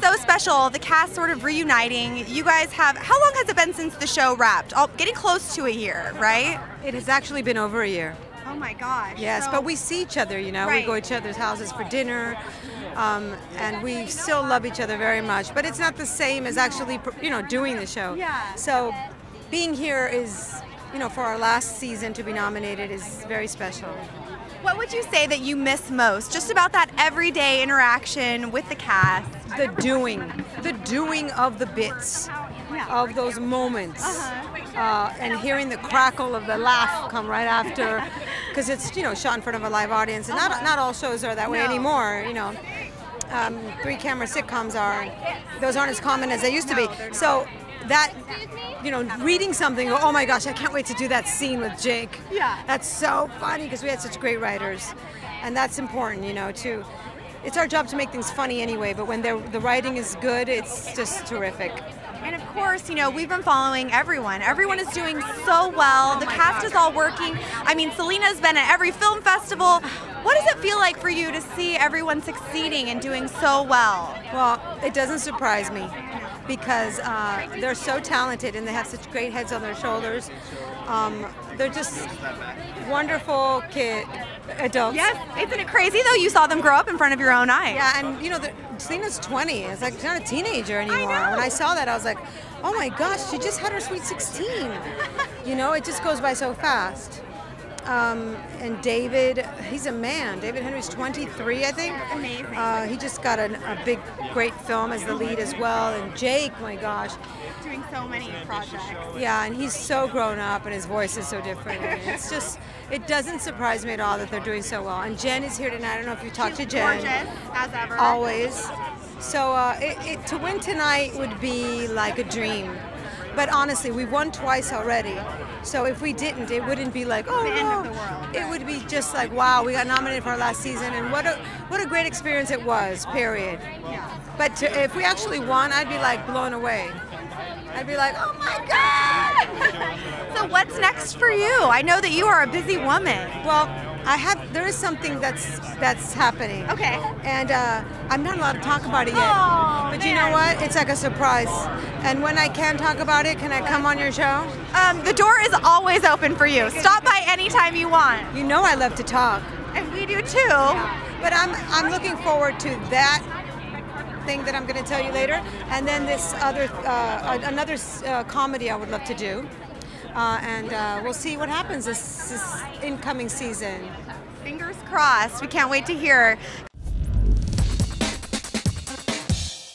so special. The cast sort of reuniting. You guys have. How long has it been since the show wrapped? Oh, getting close to a year, right? It has actually been over a year. Oh my gosh. Yes, So- but we see each other, you know. Right. We go to each other's houses for dinner, um, and we still love each other very much. But it's not the same as actually, you know, doing the show. Yeah. So being here is, you know, for our last season to be nominated is very special. What would you say that you miss most? Just about that everyday interaction with the cast. The doing, the doing of the bits, of those moments, uh, and hearing the crackle of the laugh come right after, because it's you know shot in front of a live audience, and not not all shows are that way No. anymore. You know, um, three camera sitcoms are those aren't as common as they used to be. So that you know, reading something, oh my gosh, I can't wait to do that scene with Jake. Yeah. That's so funny because we had such great writers, and that's important, you know, too. It's our job to make things funny anyway, but when the writing is good, it's just terrific. And of course, you know, we've been following everyone. Everyone is doing so well. The cast is all working. I mean, Selena's been at every film festival. What does it feel like for you to see everyone succeeding and doing so well? Well, it doesn't surprise me because uh, they're so talented and they have such great heads on their shoulders. Um, they're just wonderful kid adults. Yes, isn't it crazy though? You saw them grow up in front of your own eyes. Yeah, and you know, the, Selena's 20. It's like she's not a teenager anymore. know. When I saw that, I was like, oh my gosh, she just had her sweet 16. you know, it just goes by so fast. Um, and David, he's a man. David Henrie's 23, I think. Amazing. Uh, he just got a, a big, great film as the lead as well. And Jake, my gosh, Doing so many projects. yeah, and he's so grown up, and his voice is so different. And it's just, it doesn't surprise me at all that they're doing so well. And Jen is here tonight. I don't know if you talked to Jen. Gorgeous, as ever. Always. So uh, it, it, to win tonight would be like a dream. But honestly, we won twice already. So if we didn't, it wouldn't be like oh The end of no. the world. It would be just like wow, we got nominated for our last season, and what a what a great experience it was. Period. But to, if we actually won, I'd be like blown away. I'd be like, oh my god. So what's next for you? I know that you are a busy woman. Well, I have. There is something that's that's happening. Okay. And uh, I'm not allowed to talk about it yet. Aw, but you know what? It's like a surprise. And when I can talk about it, can I come on your show? Um, the door is always open for you. Stop by anytime you want. You know I love to talk. And we do too. But I'm I'm looking forward to that thing that I'm going to tell you later, and then this other uh, another uh, comedy I would love to do. Uh, and uh, we'll see what happens this, this incoming season. Fingers crossed. We can't wait to hear.